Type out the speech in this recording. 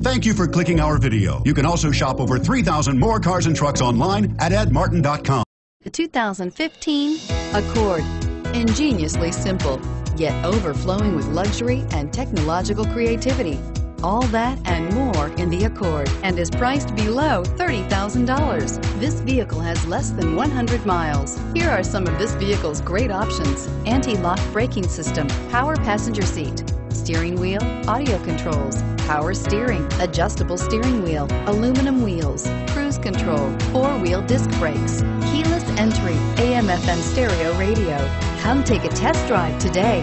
Thank you for clicking our video. You can also shop over 3,000 more cars and trucks online at edmartin.com. The 2015 Accord. Ingeniously simple, yet overflowing with luxury and technological creativity. All that and more in the Accord and is priced below $30,000. This vehicle has less than 100 miles. Here are some of this vehicle's great options. Anti-lock braking system, power passenger seat, steering wheel, audio controls, power steering, adjustable steering wheel, aluminum wheels, cruise control, four-wheel disc brakes, keyless entry, AM FM stereo radio. Come take a test drive today.